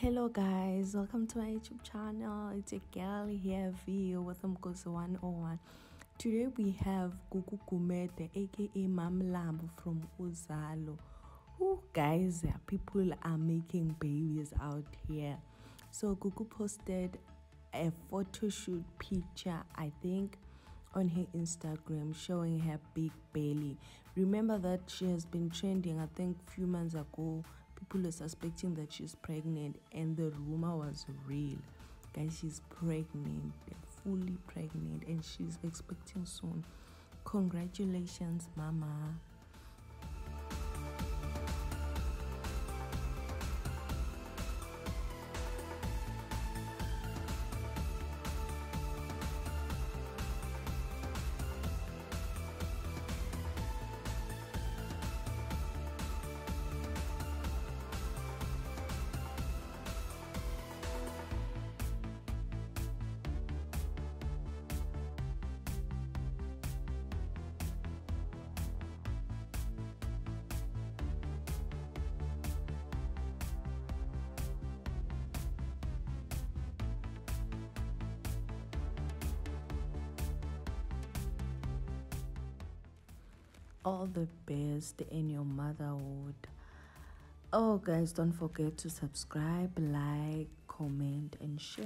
hello guys welcome to my youtube channel. It's a girl here v with umgosi 101 today we have gugu gumede aka mamlambo from uzalo. Who guys people are making babies out here. So gugu posted a photo shoot picture i think on her Instagram showing her big belly. Remember that she has been trending, I think, few months ago people are suspecting that she's pregnant and the rumor was real. Guys she's pregnant fully pregnant and she's expecting soon. Congratulations mama all the best in your motherhood. Oh guys don't forget to subscribe like comment and share